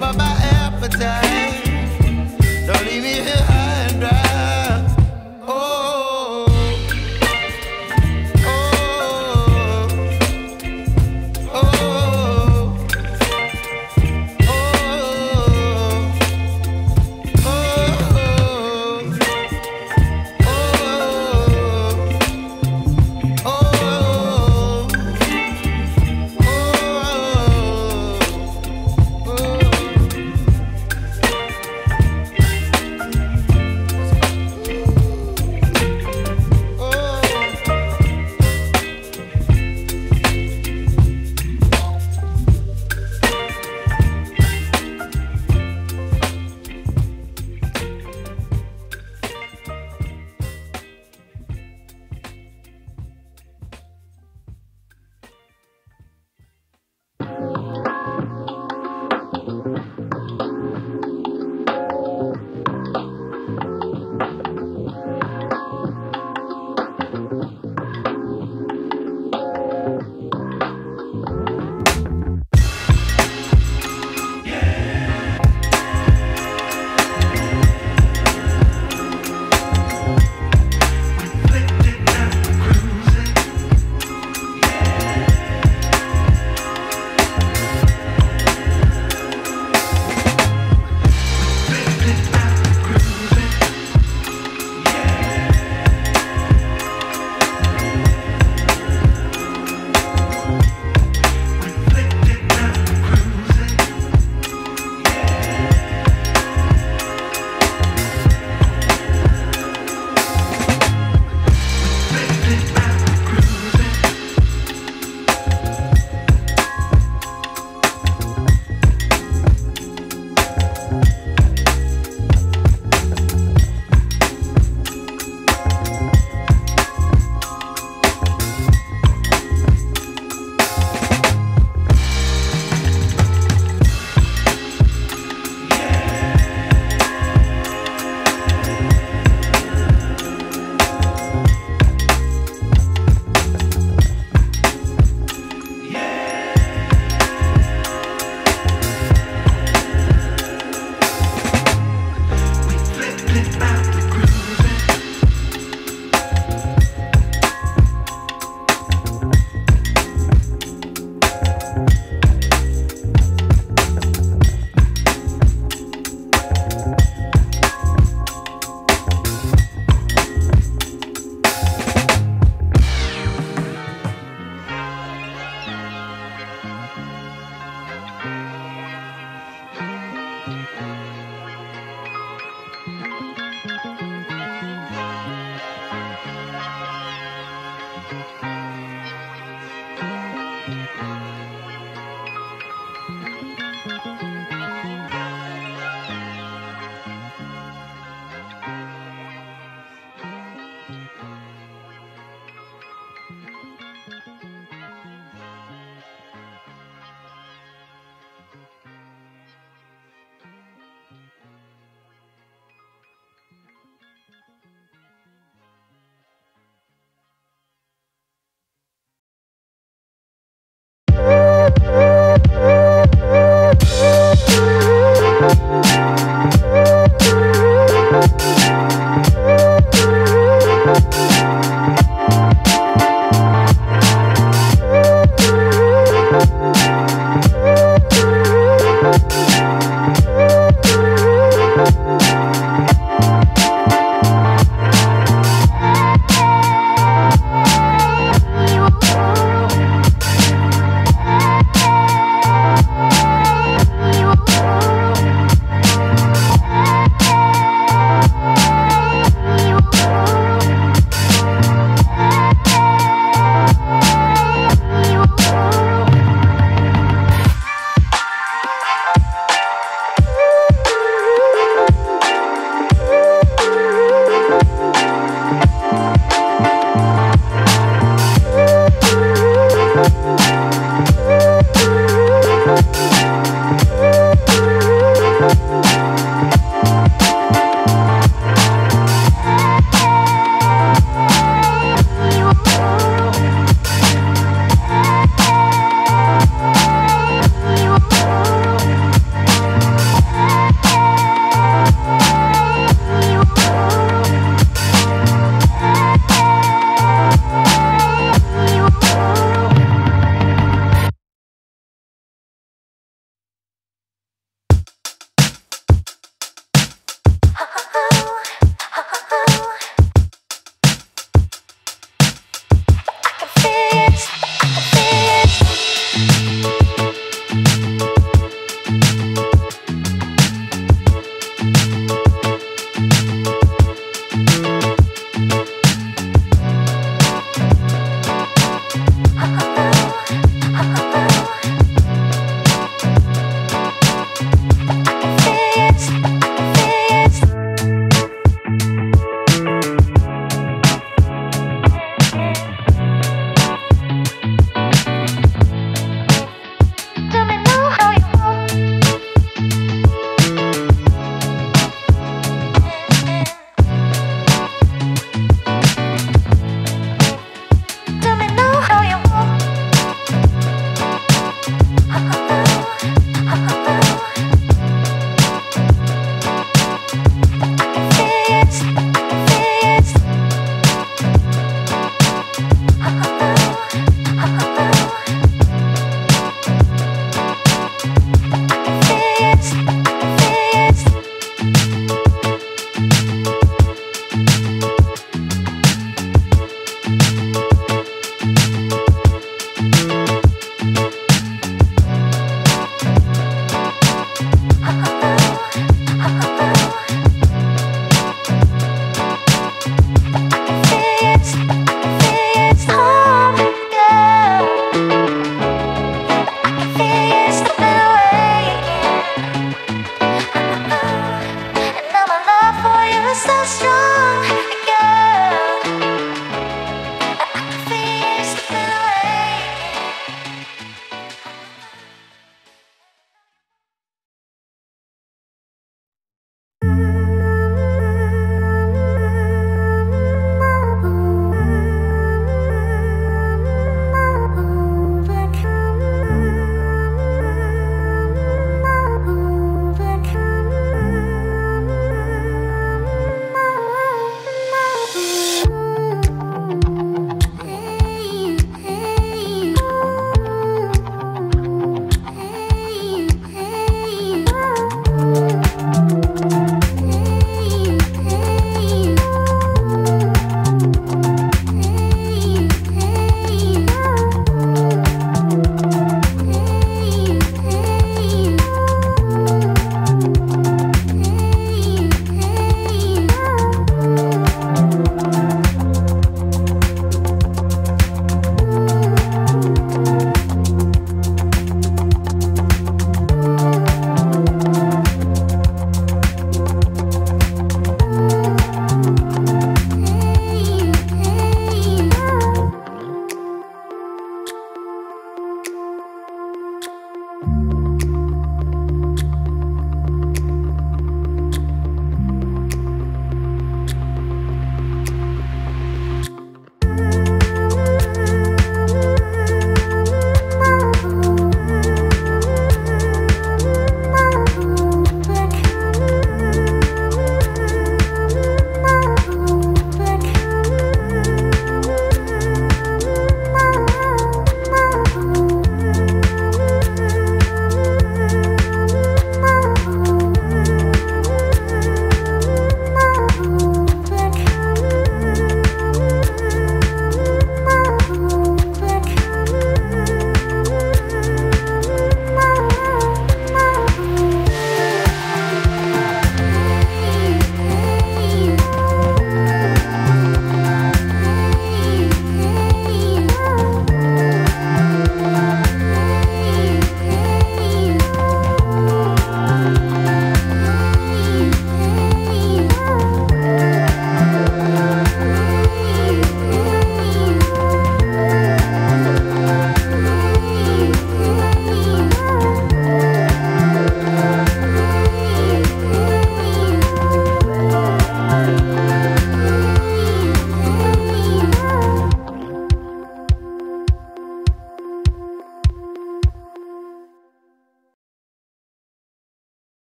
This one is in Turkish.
my appetite.